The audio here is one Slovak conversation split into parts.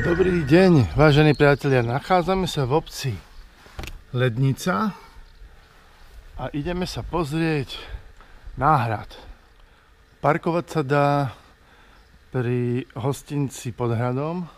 Dobrý deň, vážení priatelia. Nachádzame sa v obci Lednica a ideme sa pozrieť na hrad. Parkovať sa dá pri hostinci pod hradom.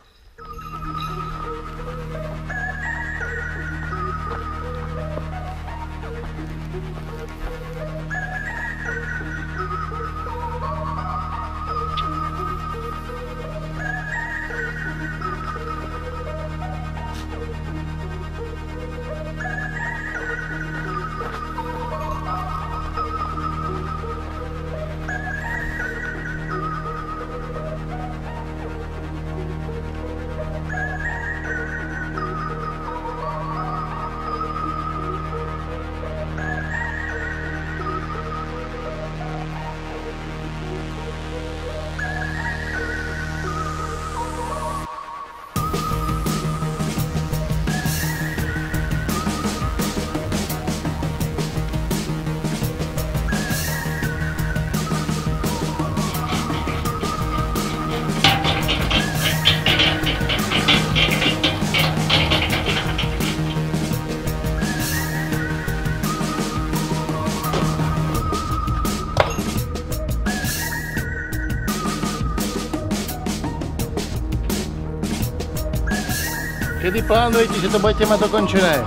Kedy plánujete, že to budete mať dokončené?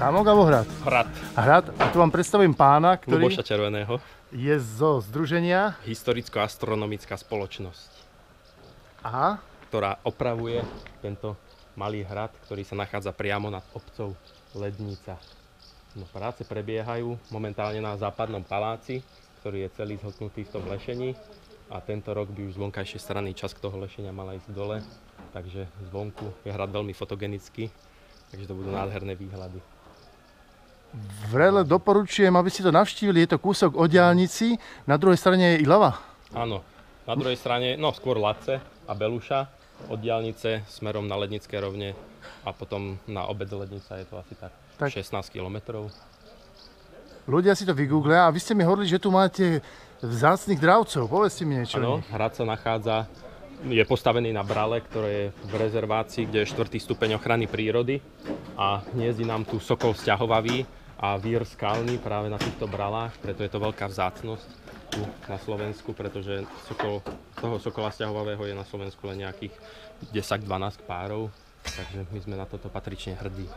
Zámok alebo hrad? Hrad Hrad. A tu vám predstavím pána, ktorý Luboša Červeného, je zo združenia historicko-astronomická spoločnosť, a ktorá opravuje tento malý hrad, ktorý sa nachádza priamo nad obcov Lednica. No, práce prebiehajú momentálne na západnom paláci, ktorý je celý zhotnutý v tom lešení a tento rok by už z vonkajšej strany časť toho lešenia mala ísť dole, takže zvonku je hrad veľmi fotogenický, takže to budú nádherné výhľady. Vrele doporučujem, aby ste to navštívili. Je to kúsok od diálnici, na druhej strane je Ilava. Áno, na druhej strane, no skôr Lace a Beluša od diálnice smerom na Lednické rovne a potom na obec Lednica je to asi tak, Tak. 16 kilometrov. Ľudia si to vygooglia a vy ste mi hovorili, že tu máte vzácných dravcov. Povedzte mi niečo. Áno, hrad sa nachádza, je postavený na brale, ktoré je v rezervácii, kde je 4. stupeň ochrany prírody a hniezdi nám tu sokol sťahovavý a vír skalný práve na týchto bralách, preto je to veľká vzácnosť tu na Slovensku, pretože sokol, toho sokola sťahovavého je na Slovensku len nejakých 10-12 párov, takže my sme na toto patrične hrdí.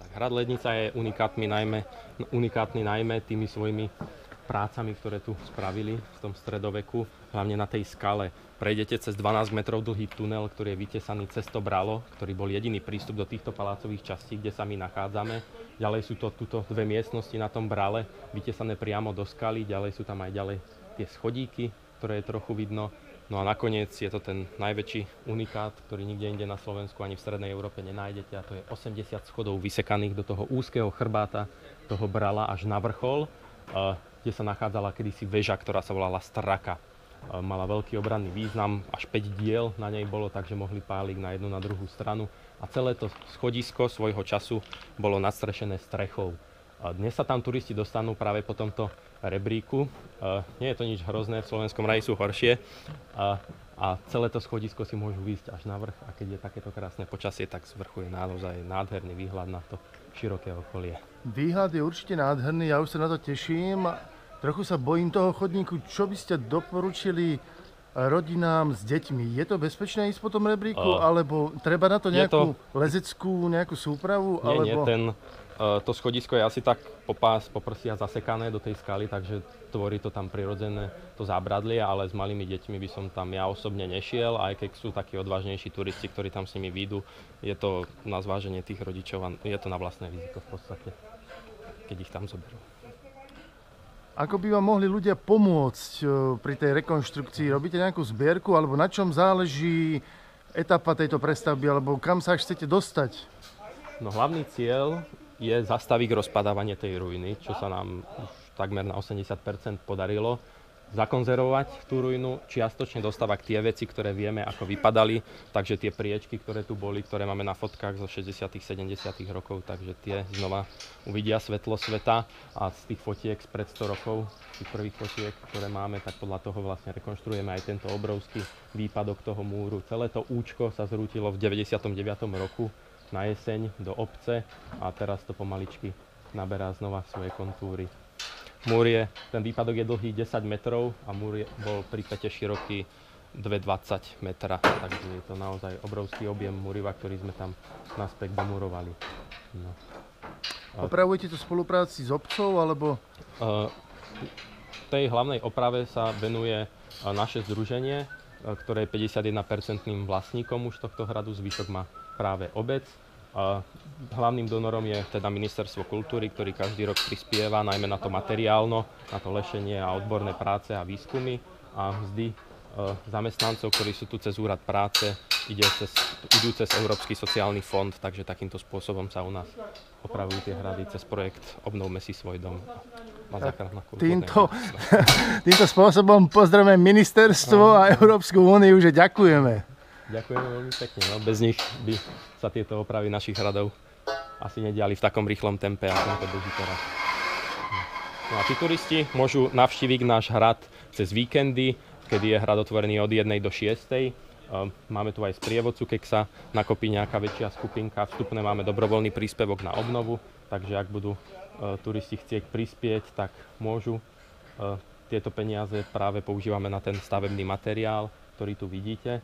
Tak hrad Lednica je unikátny najmä, unikátny najmä tými svojimi prácami, ktoré tu spravili v tom stredoveku, hlavne na tej skale. Prejdete cez 12 metrov dlhý tunel, ktorý je vytesaný cez to bralo, ktorý bol jediný prístup do týchto palácových častí, kde sa my nachádzame. Ďalej sú to tuto dve miestnosti na tom brale, vytesané priamo do skaly, ďalej sú tam aj ďalej tie schodíky, ktoré je trochu vidno. No a nakoniec je to ten najväčší unikát, ktorý nikde inde na Slovensku ani v Strednej Európe nenájdete a to je 80 schodov vysekaných do toho úzkeho chrbáta toho brala až na vrchol, kde sa nachádzala kedysi väža, ktorá sa volala Straka. Eh, Mala veľký obranný význam, až 5 diel na nej bolo, takže mohli páliť na jednu, na druhú stranu. A celé to schodisko svojho času bolo nadstrešené strechou. Dnes sa tam turisti dostanú práve po tomto rebríku. E, Nie je to nič hrozné, v Slovenskom raji sú horšie. A, a celé to schodisko si môžu výjsť až na vrch a keď je takéto krásne počasie, tak z vrchu je naozaj nádherný výhľad na to široké okolie. Výhľad je určite nádherný, ja už sa na to teším. Trochu sa bojím toho chodníku. Čo by ste doporučili rodinám s deťmi. Je to bezpečné ísť po tom rebríku, Uh, alebo treba na to nejakú to- lezeckú nejakú súpravu? Nie, alebo... nie, ten, uh, to schodisko je asi tak po pás, po prsia zasekané do tej skaly, takže tvorí to tam prirodzené to zábradlie, ale s malými deťmi by som tam ja osobne nešiel, aj keď sú takí odvážnejší turisti, ktorí tam s nimi výjdu. Je to na zváženie tých rodičov a je to na vlastné riziko v podstate, keď ich tam zoberú. Ako by vám mohli ľudia pomôcť e, pri tej rekonštrukcii? Robíte nejakú zbierku, alebo na čom záleží etapa tejto prestavby, alebo kam sa chcete dostať? No hlavný cieľ je zastaviť rozpadávanie tej ruiny, čo sa nám už takmer na 80% podarilo. Zakonzervovať tú ruinu, čiastočne dostávať tie veci, ktoré vieme, ako vypadali, takže tie priečky, ktoré tu boli, ktoré máme na fotkách zo 60 70 rokov, takže tie znova uvidia svetlo sveta a z tých fotiek spred 100 rokov, tých prvých fotiek, ktoré máme, tak podľa toho vlastne rekonštruujeme aj tento obrovský výpadok toho múru. Celé to účko sa zrútilo v 99. roku na jeseň do obce a teraz to pomaličky naberá znova svoje kontúry. Múr je, ten výpadok je dlhý 10 metrov a múr je, bol pri pete široký 2,20 metra, takže je to naozaj obrovský objem múriva, ktorý sme tam naspäť domurovali. No. Opravujete to v spolupráci s obcov, alebo tej hlavnej oprave sa venuje naše združenie, ktoré je 51% vlastníkom už tohto hradu, zvyšok má práve obec. Hlavným donorom je teda Ministerstvo kultúry, ktorý každý rok prispieva najmä na to materiálno, na to lešenie a odborné práce a výskumy a mzdy uh, zamestnancov, ktorí sú tu cez úrad práce, ide cez, idú cez Európsky sociálny fond, takže takýmto spôsobom sa u nás opravujú tie hrady cez projekt Obnovme si svoj dom. Týmto, týmto spôsobom pozdravujeme ministerstvo a Európsku úniu, že ďakujeme. Ďakujeme veľmi pekne. No, bez nich by sa tieto opravy našich hradov asi nediali v takom rýchlom tempe, ako to beží teraz. No a tí turisti môžu navštíviť náš hrad cez víkendy, kedy je hrad otvorený od 1 do 6. Ehm, Máme tu aj sprievodcu, keď sa nakopí nejaká väčšia skupinka. Vstupné máme dobrovoľný príspevok na obnovu, takže ak budú e, turisti chcieť prispieť, tak môžu. E, Tieto peniaze práve používame na ten stavebný materiál, ktorý tu vidíte.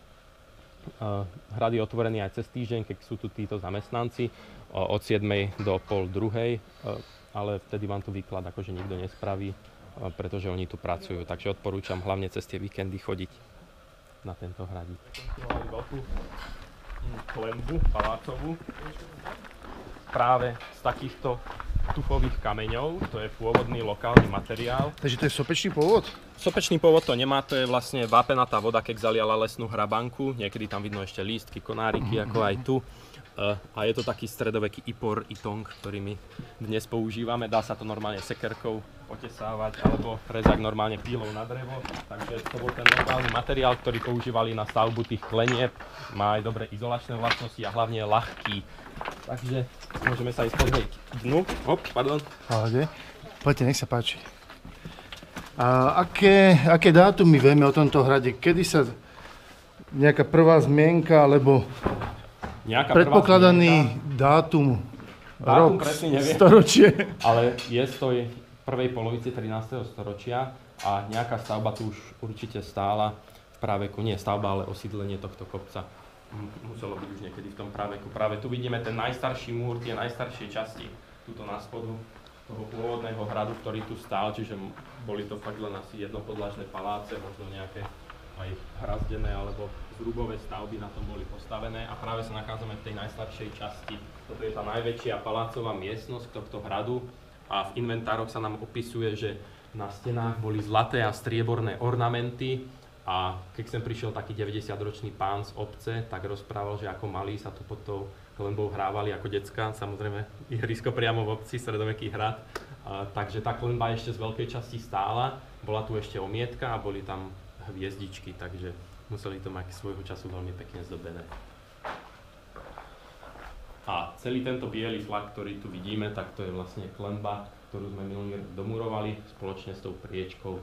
Hrad je otvorený aj cez týždeň, keď sú tu títo zamestnanci od 7. do pol druhej, uh, ale vtedy vám tu výklad akože nikto nespraví, uh, pretože oni tu pracujú. Takže odporúčam hlavne cez tie víkendy chodiť na tento hradík. Klembu palácovú práve z takýchto tufových kameňov, to je pôvodný lokálny materiál. Takže to je sopečný pôvod? Sopečný pôvod to nemá, to je vlastne vápenatá voda, keď zaliala lesnú hrabanku. Niekedy tam vidno ešte lístky, konáriky, ako aj tu. Eh, A je to taký stredoveký ipor, itong, ktorý my dnes používame. Dá sa to normálne sekerkou otesávať alebo rezať normálne pílou na drevo. Takže to bol ten lokálny materiál, ktorý používali na stavbu tých klenieb. Má aj dobré izolačné vlastnosti a hlavne je ľahký. Takže môžeme sa ísť pozrieť dnu. Op, pardon. Pohode. Poďte, nech sa páči. A aké, aké dátumy vieme o tomto hrade? Kedy sa nejaká prvá zmienka, alebo Nejaká predpokladaný zmienka. dátum, Dátum rok, neviem. storočie? Ale je z tej prvej polovici 13. storočia a nejaká stavba tu už určite stála v práveku, nie stavba, ale osídlenie tohto kopca muselo byť už niekedy v tom práveku. Práve tu vidíme ten najstarší múr, tie najstaršie časti, tuto na spodu toho pôvodného hradu, ktorý tu stál, čiže boli to fakt len asi jednopodlažné paláce, možno nejaké aj hrazdené alebo zrubové stavby na tom boli postavené. A práve sa nachádzame v tej najstaršej časti. Toto je tá najväčšia palácová miestnosť tohto hradu. A v inventároch sa nám opisuje, že na stenách boli zlaté a strieborné ornamenty. A keď sem prišiel taký 90-ročný pán z obce, tak rozprával, že ako malí sa tu pod tou klenbou hrávali ako decka, samozrejme ihrisko priamo v obci, stredoveký hrad. Takže tá klenba ešte z veľkej časti stála, bola tu ešte omietka a boli tam hviezdičky, takže museli to mať svojho času veľmi pekne zdobené. A celý tento biely flak, ktorý tu vidíme, tak to je vlastne klenba, ktorú sme minulý rok domurovali spoločne s tou priečkou,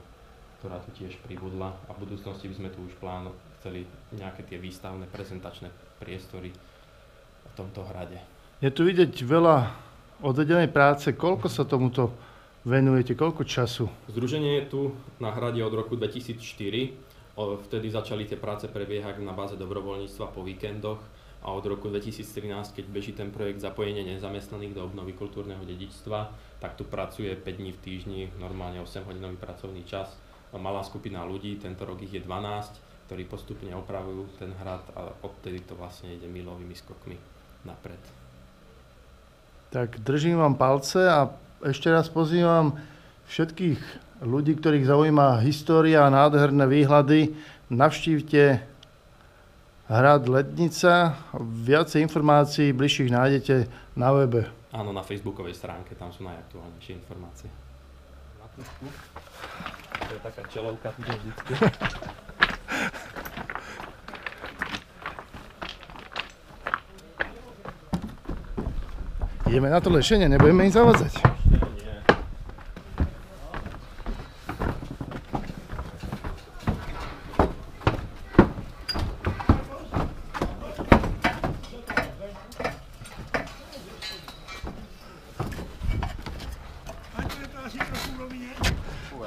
ktorá tu tiež pribudla a v budúcnosti by sme tu už plán chceli nejaké tie výstavné prezentačné priestory tomto hrade. Je tu vidieť veľa odvedenej práce. Koľko sa tomuto venujete? Koľko času? Združenie je tu na hrade od roku 2004 O, Vtedy začali tie práce prebiehať na báze dobrovoľníctva po víkendoch a od roku 2013, keď beží ten projekt zapojenie nezamestnaných do obnovy kultúrneho dedičstva, tak tu pracuje 5 dní v týždni, normálne 8 hodinový pracovný čas. Malá skupina ľudí, tento rok ich je 12, ktorí postupne opravujú ten hrad a odtedy to vlastne ide milovými skokmi napred. Tak držím vám palce a ešte raz pozývam všetkých ľudí, ktorých zaujíma história a nádherné výhľady. Navštívte hrad Letnica. Viacej informácií bližších nájdete na webe. Áno, na facebookovej stránke, tam sú najaktuálnejšie informácie. Na. To je taká čelovka tu vždycky. Ideme na to lešenie, nebudeme im zavadzať.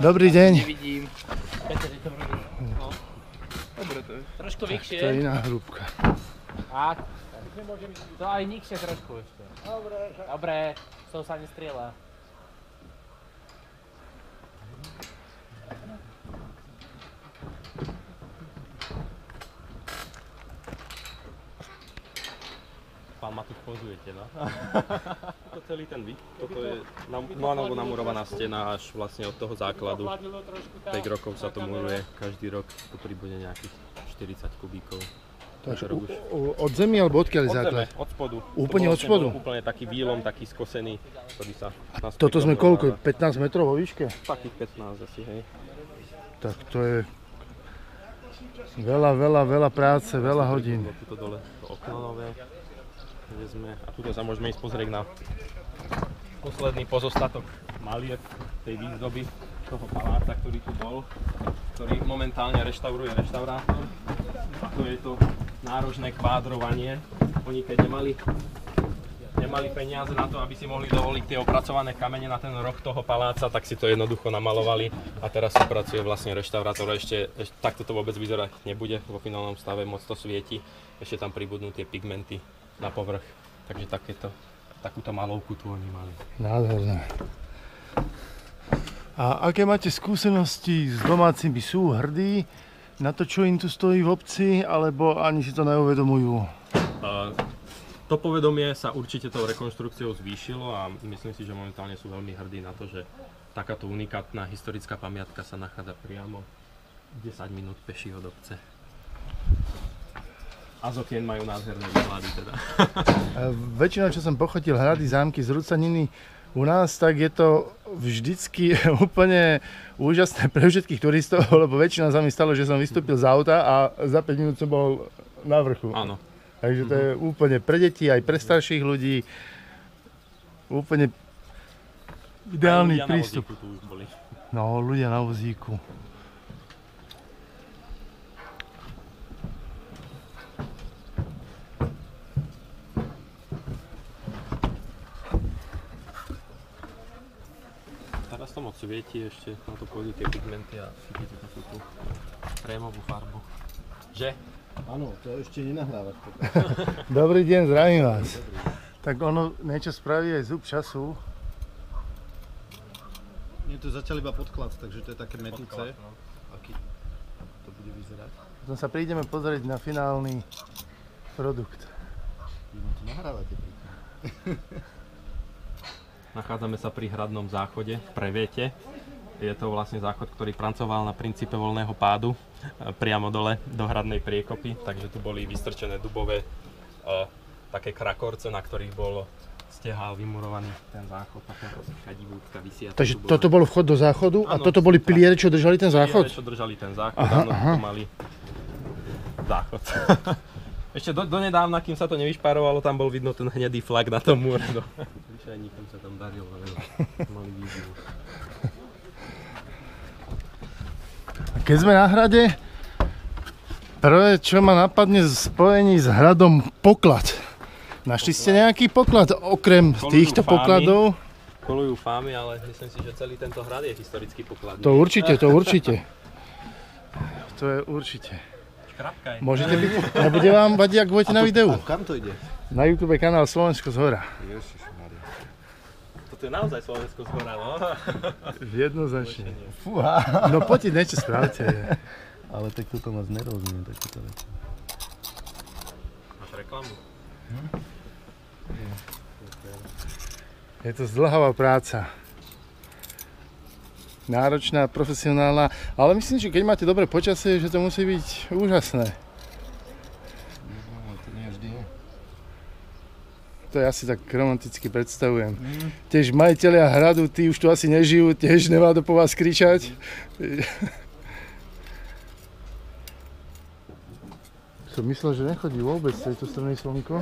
Dobrý deň. Nevidím. No. Dobre to je. Trošku To je vyššie. iná hrúbka. Tak. To aj nižšie trošku ešte. Dobre. Dobre, z toho sa nestrieľa. Pán Matúš, pozujete, no? to celý ten vy. Toto je nam, no, namurovaná stena až vlastne od toho základu. Ochladilo trošku tá- 5 rokov sa to muruje, každý rok tu pribude nejakých 40 kubíkov. To rok u- od zemi alebo odkiaľ je Od základ? zeme, od spodu. Úplne To od spodu? bol Úplne taký výlom, taký skosený, ktorý sa naspäť Toto sme koľko? 15 metrov vo výške? Takých 15 asi, hej. Tak to je veľa, veľa, veľa práce, veľa hodín. Tuto dole to okno nové, kde sme. A tuto sa môžeme ísť pozrieť na posledný pozostatok malieb tej výzdoby toho paláca, ktorý tu bol, ktorý momentálne reštauruje reštaurátor. A tu je to náročné kvádrovanie. Oni keď nemali nemali peniaze na to, aby si mohli dovoliť tie opracované kamene na ten roh toho paláca, tak si to jednoducho namalovali a teraz sa pracuje vlastne reštaurátor. Ešte, ešte takto to vôbec vyzerať nebude vo finálnom stave, moc to svieti. Ešte tam pribudnú tie pigmenty na povrch. Takže takéto, takúto malovku tu oni mali. Nádherné. A aké máte skúsenosti s domácimi? Sú hrdí na to, čo im tu stojí v obci, alebo ani si to neuvedomujú? Uh, to povedomie sa určite tou rekonštrukciou zvýšilo a myslím si, že momentálne sú veľmi hrdí na to, že takáto unikátna historická pamiatka sa nachádza priamo 10 minút peši od obce. A z okien majú nádherné výhľady teda. Väčšinou, čo som pochotil hrady, zámky, zrúcaniny u nás, tak je to vždycky úplne úžasné pre všetkých turistov, lebo väčšina sa mi stalo, že som vystúpil z auta a za 5 minút som bol na vrchu. Áno. Takže to je úplne pre deti, aj pre starších ľudí. Úplne ideálny prístup. No, ľudia na vozíku. Moc svieti ešte, na to pôjdu tie pigmenty a vidíte takú tú krémovú farbu. Že? Áno, to ešte nenahrávaš. Dobrý deň, zdravím vás. Tak ono niečo spraví aj zub času. Nie, to je zatiaľ iba podklad, takže to je také metúce. Podklad, no. Aký to bude vyzerať? Potom sa prídeme pozrieť na finálny produkt. Vy ma to nahrávate. Nachádzame sa pri hradnom záchode v Previete. Je to vlastne záchod, ktorý pracoval na princípe voľného pádu e, priamo dole do hradnej priekopy, takže tu boli vystrčené dubové e, také krakorce, na ktorých bol stehál vymurovaný ten záchod, taká chadivútka vysiata. Takže dubová. toto bol vchod do záchodu a toto boli piliere, čo držali ten záchod? Piliere, čo držali ten záchod, Aha, áno, aha. mali záchod. Ešte do, donedávna, kým sa to nevyšparovalo, tam bol vidno ten hnedý flak na tom múre. No. Vyšajníkom sa tam darilo, ale mali. A keď sme na hrade, prvé, čo ma napadne v spojení s hradom poklad. Našli ste nejaký poklad okrem Kolujú týchto fámy. pokladov? Kolujú fámy, ale myslím si, že celý tento hrad je historický poklad. To určite, to určite. to je určite. Škrapka je. Môžete byť, nebude vám vadiť, ak budete na videu. A kam to ide? Na YouTube kanál Slovensko z hora. Ježišmaria. Toto je naozaj Slovensko zhora, no. Jednoznačne. Fúha. No poďte, niečo spravte. Ale tak toto moc nerozumiem, takéto veci. Máš reklamu? Je to zdlhavá práca. Náročná, profesionálna, ale myslím, že keď máte dobré počasie, že to musí byť úžasné. No, to nie vždy je. To ja si tak romanticky predstavujem. Tiež majiteľia hradu, tí už tu asi nežijú, tiež nemá to po vás kričať. Som myslel, že nechodí vôbec z tejto strany slnko.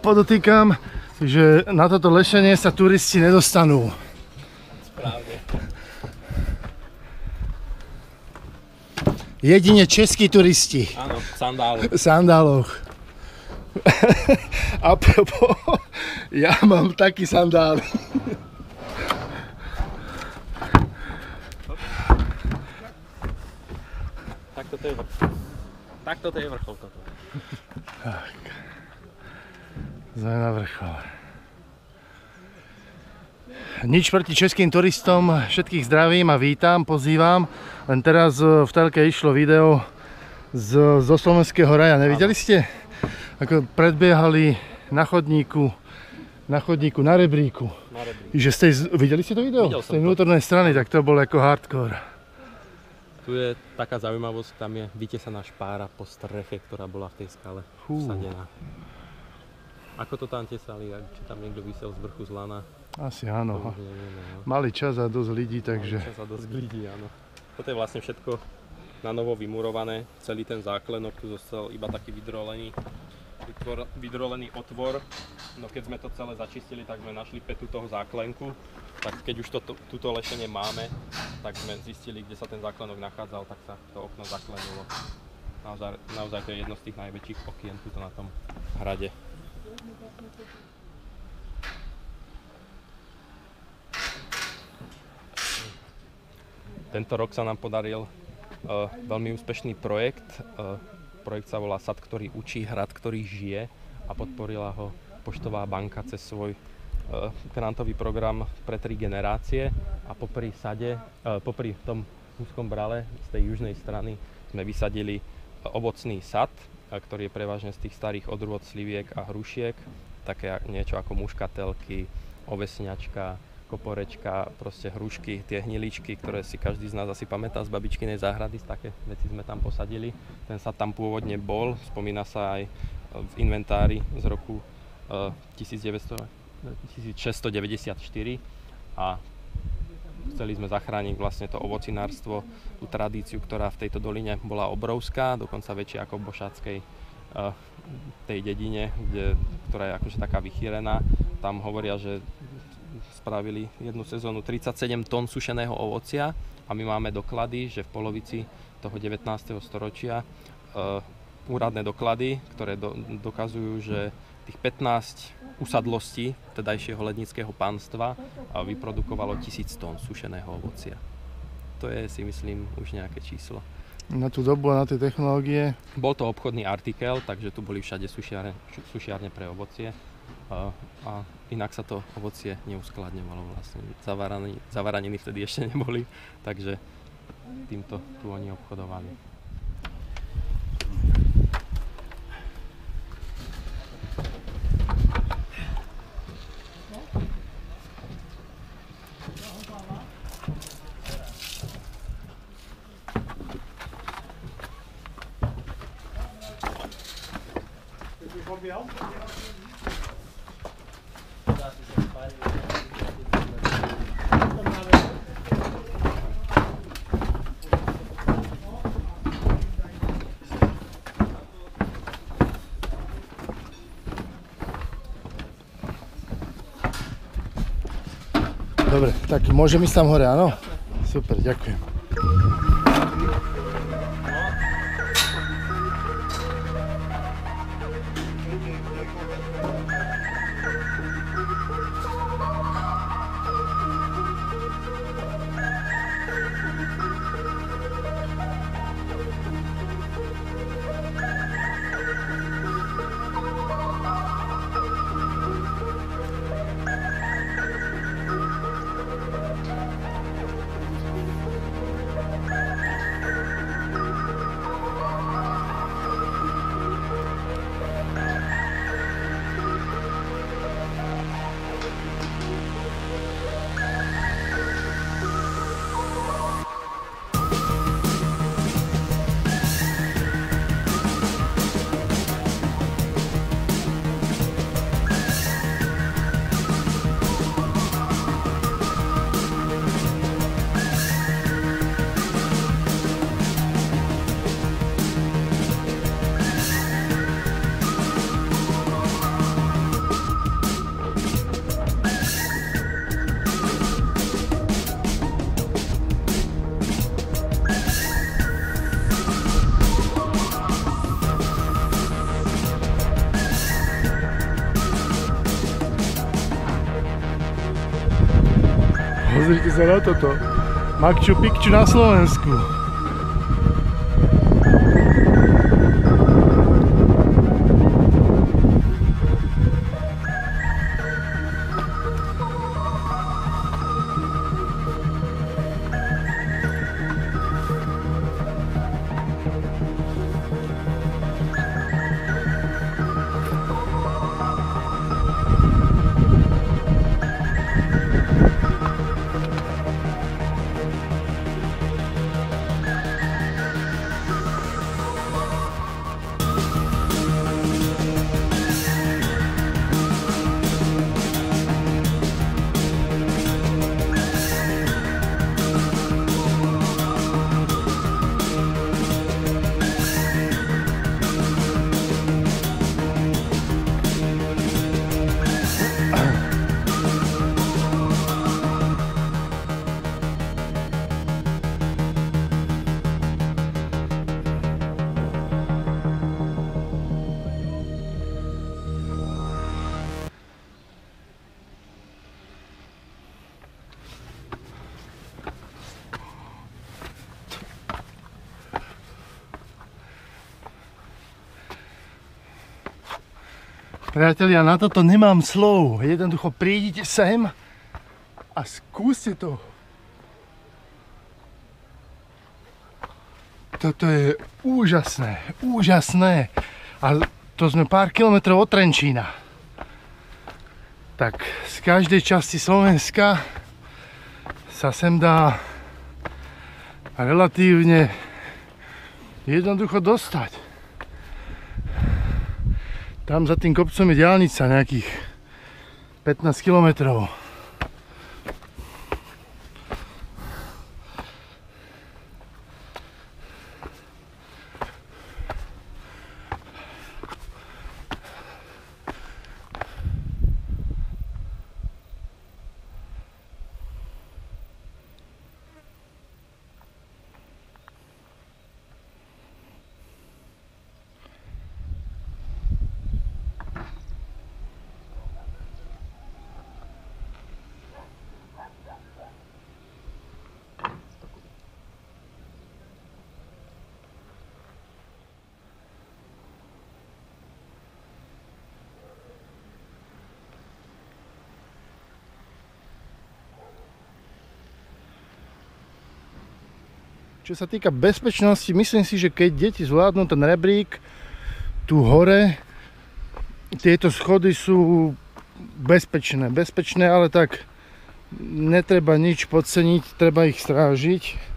Podotýkam, že na toto lešenie sa turisti nedostanú. Správne. Jedine českí turisti. Áno, v sandálu. v sandáloch. A propos, ja mám taký sandál. Tak toto je vrchol. Tak toto je vrchol toto. Sme na vrchole. Nič proti českým turistom, všetkých zdravím a vítam, pozývam. Len teraz e, v telke išlo video z, zo Slovenského raja, nevideli ste? Ako predbiehali na chodníku, na chodníku, na rebríku. Na rebrí. Že z- videli ste to video? Videl Z tej to. vnútornej strany, tak to bolo ako hardcore. Tu je taká zaujímavosť, tam je vytesaná špára po streche, ktorá bola v tej skale vsadená. Ako to tam tesali, či tam niekto vysel z vrchu z lana, Asi to áno. nevieme. No. Mali čas a dosť ľudí, takže... Čas sa dosť ľudí, áno. Toto je vlastne všetko na novo vymurované, celý ten záklenok, tu zostal iba taký vydrolený, vytvor, vydrolený otvor. No keď sme to celé začistili, tak sme našli petu toho záklenku. Tak keď už toto, túto lešenie máme, tak sme zistili, kde sa ten záklenok nachádzal, tak sa to okno zaklenulo. Naozaj, naozaj to je jedno z tých najväčších okien tuto na tom hrade. Tento rok sa nám podaril uh, veľmi úspešný projekt. Uh, projekt sa volá Sad, ktorý učí, hrad, ktorý žije a podporila ho Poštová banka cez svoj uh, grantový program pre tri generácie a popri sade, popri tom úzkom brale z tej južnej strany sme vysadili ovocný sad, ktorý je prevažne z tých starých odrôd sliviek a hrušiek, také niečo ako muškatelky, ovesňačka, koporečka, proste hrušky, tie hniličky, ktoré si každý z nás asi pamätá z babičkinej záhrady, také veci sme tam posadili. Ten sad tam pôvodne bol, spomína sa aj e, v inventári z roku e, 1900, 1694 a chceli sme zachrániť vlastne to ovocinárstvo, tú tradíciu, ktorá v tejto doline bola obrovská, dokonca väčšia ako v Bošáckej e, tej dedine, kde, ktorá je akože taká vychýrená. Tam hovoria, že spravili jednu sezónu 37 tón sušeného ovocia a my máme doklady, že v polovici toho 19. storočia uh, úradné doklady, ktoré do, dokazujú, že tých 15 usadlostí tedajšieho lednického pánstva vyprodukovalo 1000 tón sušeného ovocia. To je si myslím už nejaké číslo. Na tú dobu a na tie technológie Bol to obchodný artikel, takže tu boli všade sušiare, šu- sušiarne pre ovocie. A, a inak sa to ovocie neuskladňovalo vlastne. Zavarani, zavaraniny vtedy ešte neboli, takže týmto tu oni obchodovali. Kom igjen. Tak môžem ísť tam hore, áno? Super, ďakujem. Pozrite sa na toto. Makču Pikču na Slovensku. Priatelia, na toto nemám slov. Jednoducho prídite sem a skúste to. Toto je úžasné, úžasné. A to sme pár kilometrov od Trenčína. Tak z každej časti Slovenska sa sem dá relatívne jednoducho dostať. Tam za tým kopcom je diálnica nejakých 15 kilometrov. Čo sa týka bezpečnosti, myslím si, že keď deti zvládnu ten rebrík tu hore, tieto schody sú bezpečné. Bezpečné, ale tak netreba nič podceniť, treba ich strážiť.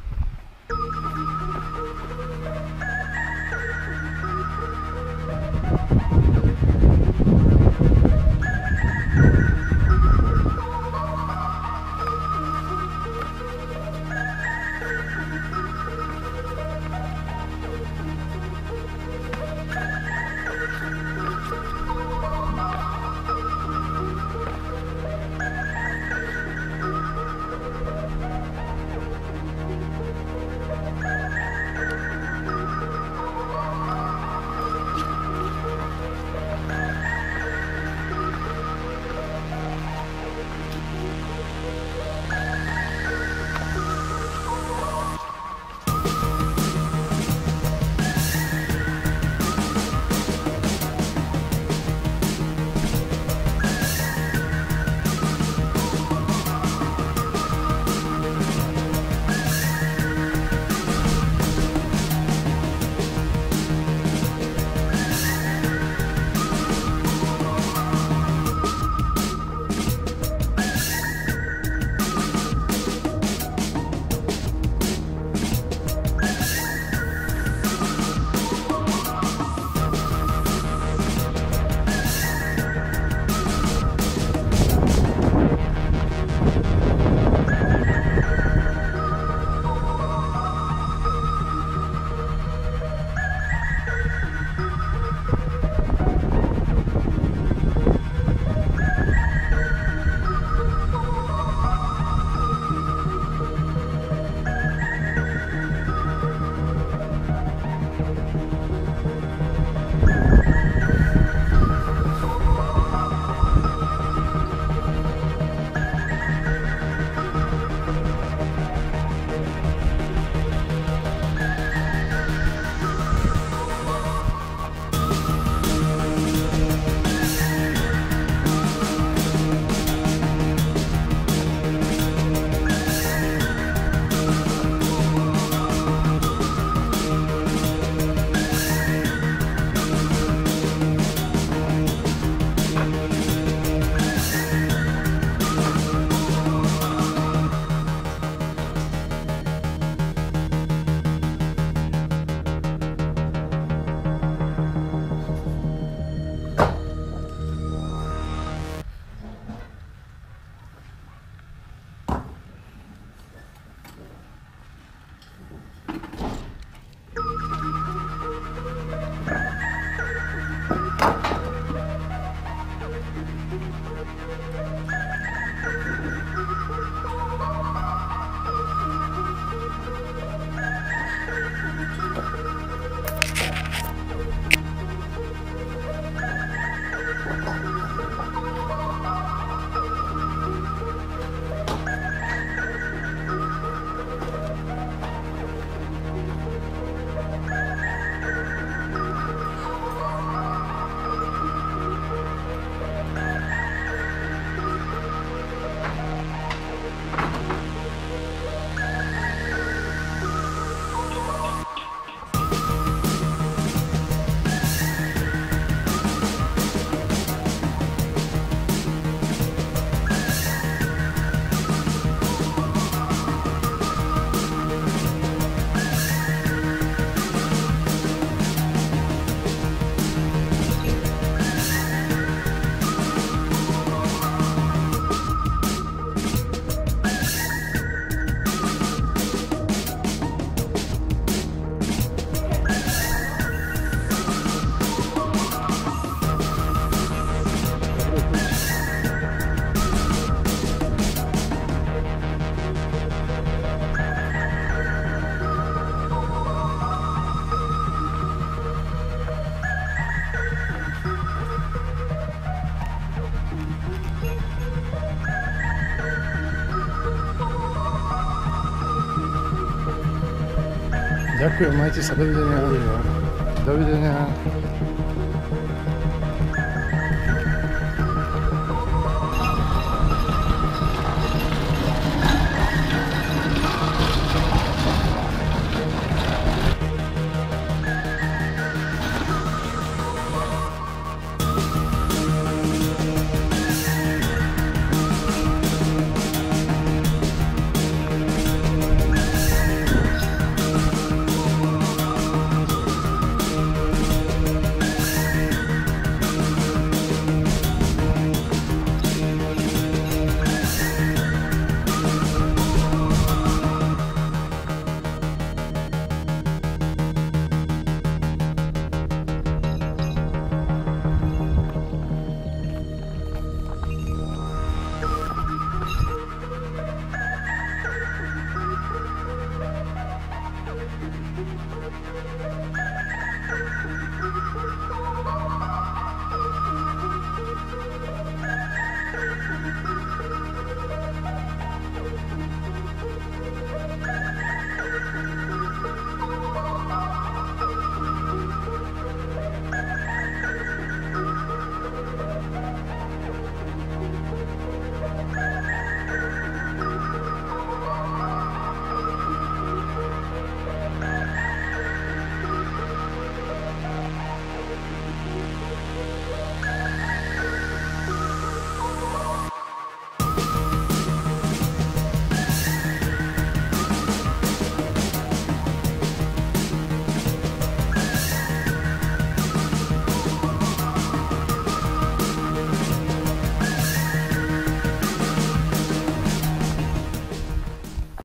Ďakujem, majte sa, dovidenia. Dovidenia. Thank you.